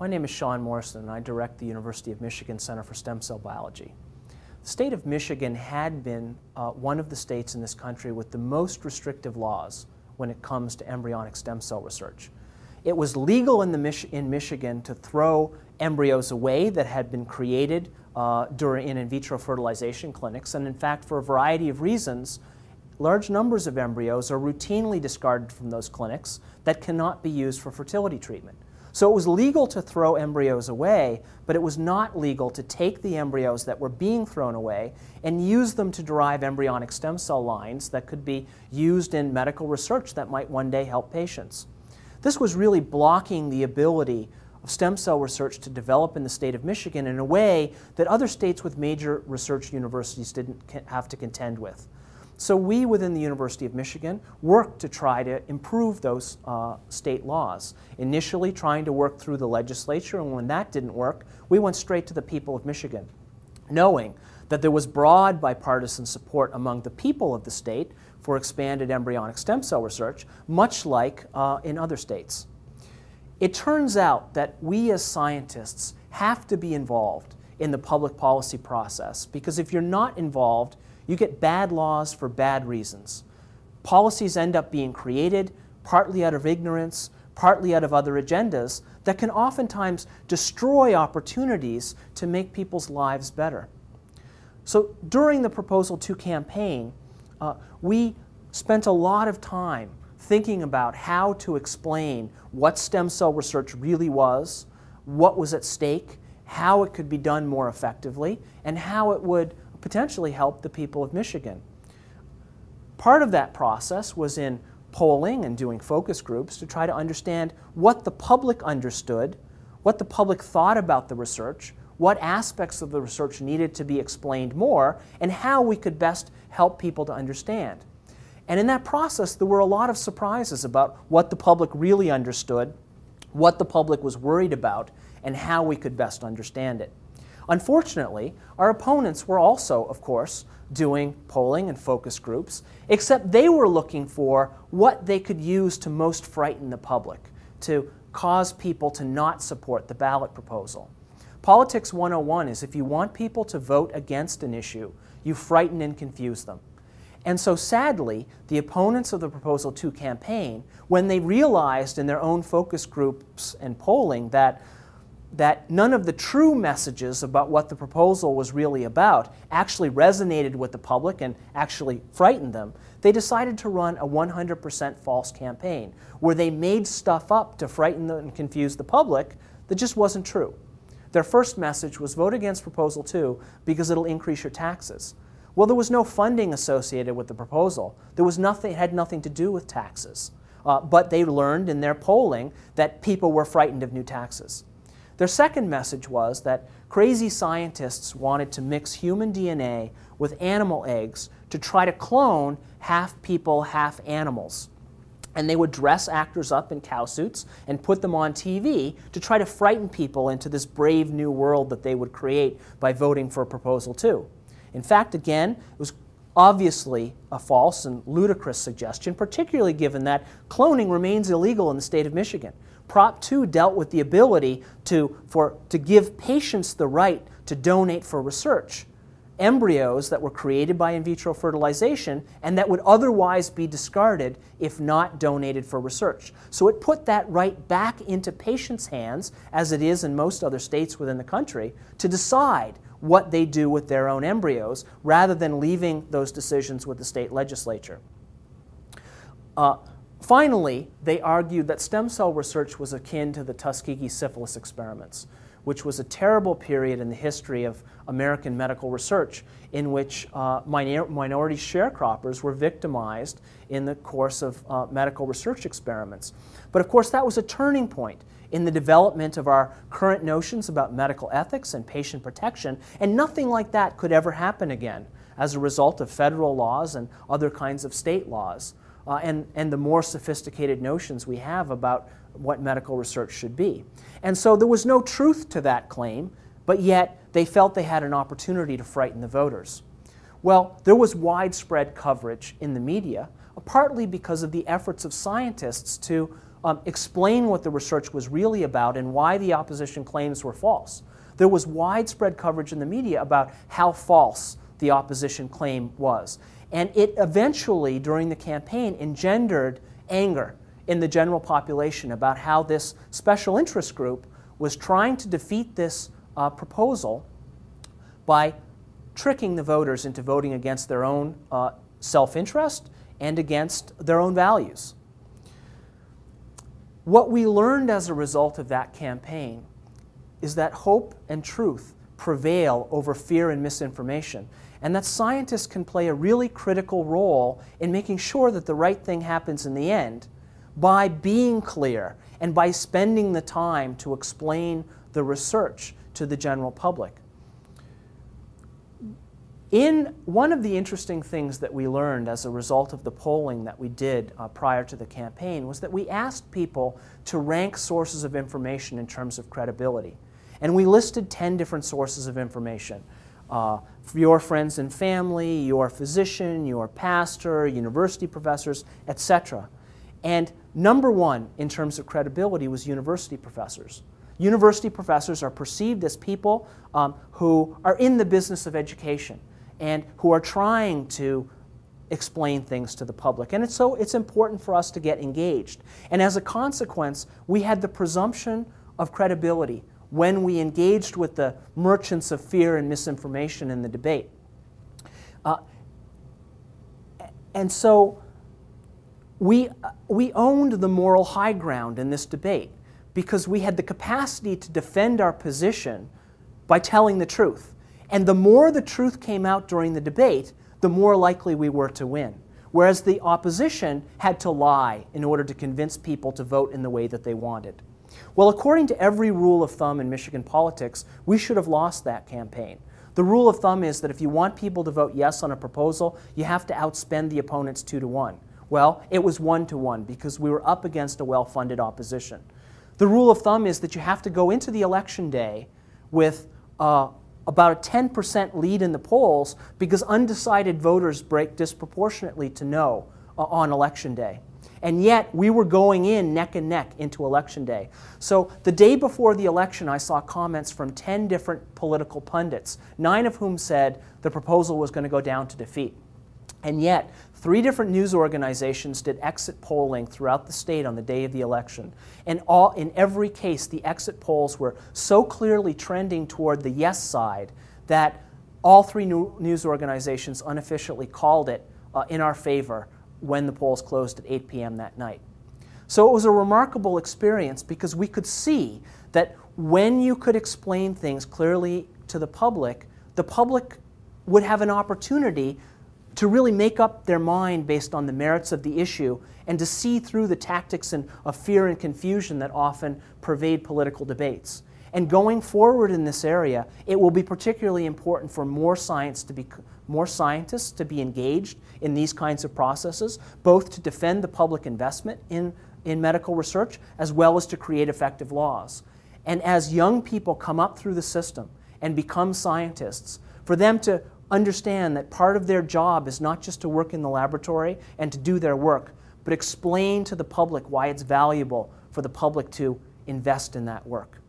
My name is Sean Morrison, and I direct the University of Michigan Center for Stem Cell Biology. The state of Michigan had been uh, one of the states in this country with the most restrictive laws when it comes to embryonic stem cell research. It was legal in, the Mich in Michigan to throw embryos away that had been created uh, during in, in vitro fertilization clinics, and in fact, for a variety of reasons, large numbers of embryos are routinely discarded from those clinics that cannot be used for fertility treatment. So it was legal to throw embryos away, but it was not legal to take the embryos that were being thrown away and use them to derive embryonic stem cell lines that could be used in medical research that might one day help patients. This was really blocking the ability of stem cell research to develop in the state of Michigan in a way that other states with major research universities didn't have to contend with. So we within the University of Michigan worked to try to improve those uh, state laws. Initially trying to work through the legislature, and when that didn't work, we went straight to the people of Michigan, knowing that there was broad bipartisan support among the people of the state for expanded embryonic stem cell research, much like uh, in other states. It turns out that we as scientists have to be involved in the public policy process because if you're not involved, you get bad laws for bad reasons. Policies end up being created partly out of ignorance, partly out of other agendas that can oftentimes destroy opportunities to make people's lives better. So during the Proposal 2 campaign, uh, we spent a lot of time thinking about how to explain what stem cell research really was, what was at stake, how it could be done more effectively, and how it would potentially help the people of Michigan. Part of that process was in polling and doing focus groups to try to understand what the public understood, what the public thought about the research, what aspects of the research needed to be explained more, and how we could best help people to understand. And in that process, there were a lot of surprises about what the public really understood, what the public was worried about, and how we could best understand it. Unfortunately, our opponents were also, of course, doing polling and focus groups, except they were looking for what they could use to most frighten the public, to cause people to not support the ballot proposal. Politics 101 is if you want people to vote against an issue, you frighten and confuse them. And so sadly, the opponents of the Proposal 2 campaign, when they realized in their own focus groups and polling that that none of the true messages about what the proposal was really about actually resonated with the public and actually frightened them, they decided to run a 100% false campaign where they made stuff up to frighten and confuse the public that just wasn't true. Their first message was vote against Proposal 2 because it'll increase your taxes. Well, there was no funding associated with the proposal. There was nothing, it had nothing to do with taxes. Uh, but they learned in their polling that people were frightened of new taxes. Their second message was that crazy scientists wanted to mix human DNA with animal eggs to try to clone half people, half animals. And they would dress actors up in cow suits and put them on TV to try to frighten people into this brave new world that they would create by voting for Proposal 2. In fact, again, it was obviously a false and ludicrous suggestion, particularly given that cloning remains illegal in the state of Michigan. Prop 2 dealt with the ability to, for, to give patients the right to donate for research embryos that were created by in vitro fertilization and that would otherwise be discarded if not donated for research. So it put that right back into patients' hands, as it is in most other states within the country, to decide what they do with their own embryos rather than leaving those decisions with the state legislature. Uh, Finally, they argued that stem cell research was akin to the Tuskegee syphilis experiments, which was a terrible period in the history of American medical research in which uh, minor minority sharecroppers were victimized in the course of uh, medical research experiments. But of course, that was a turning point in the development of our current notions about medical ethics and patient protection, and nothing like that could ever happen again as a result of federal laws and other kinds of state laws uh, and, and the more sophisticated notions we have about what medical research should be. And so there was no truth to that claim, but yet they felt they had an opportunity to frighten the voters. Well, there was widespread coverage in the media, partly because of the efforts of scientists to um, explain what the research was really about and why the opposition claims were false. There was widespread coverage in the media about how false the opposition claim was. And it eventually, during the campaign, engendered anger in the general population about how this special interest group was trying to defeat this uh, proposal by tricking the voters into voting against their own uh, self interest and against their own values. What we learned as a result of that campaign is that hope and truth prevail over fear and misinformation, and that scientists can play a really critical role in making sure that the right thing happens in the end by being clear and by spending the time to explain the research to the general public. In one of the interesting things that we learned as a result of the polling that we did uh, prior to the campaign was that we asked people to rank sources of information in terms of credibility. And we listed 10 different sources of information. Uh, your friends and family, your physician, your pastor, university professors, etc. And number one in terms of credibility was university professors. University professors are perceived as people um, who are in the business of education and who are trying to explain things to the public. And it's so it's important for us to get engaged. And as a consequence, we had the presumption of credibility when we engaged with the merchants of fear and misinformation in the debate. Uh, and so we, we owned the moral high ground in this debate because we had the capacity to defend our position by telling the truth. And the more the truth came out during the debate, the more likely we were to win. Whereas the opposition had to lie in order to convince people to vote in the way that they wanted. Well, according to every rule of thumb in Michigan politics, we should have lost that campaign. The rule of thumb is that if you want people to vote yes on a proposal, you have to outspend the opponents two to one. Well, it was one to one because we were up against a well funded opposition. The rule of thumb is that you have to go into the election day with uh, about a 10% lead in the polls because undecided voters break disproportionately to no uh, on election day. And yet, we were going in neck and neck into election day. So, the day before the election, I saw comments from 10 different political pundits, nine of whom said the proposal was going to go down to defeat. And yet, three different news organizations did exit polling throughout the state on the day of the election. And all, in every case, the exit polls were so clearly trending toward the yes side that all three news organizations unofficially called it uh, in our favor when the polls closed at 8 p.m. that night. So it was a remarkable experience because we could see that when you could explain things clearly to the public, the public would have an opportunity to really make up their mind based on the merits of the issue and to see through the tactics and, of fear and confusion that often pervade political debates. And going forward in this area, it will be particularly important for more science to be more scientists to be engaged in these kinds of processes, both to defend the public investment in, in medical research as well as to create effective laws. And as young people come up through the system and become scientists, for them to understand that part of their job is not just to work in the laboratory and to do their work, but explain to the public why it's valuable for the public to invest in that work.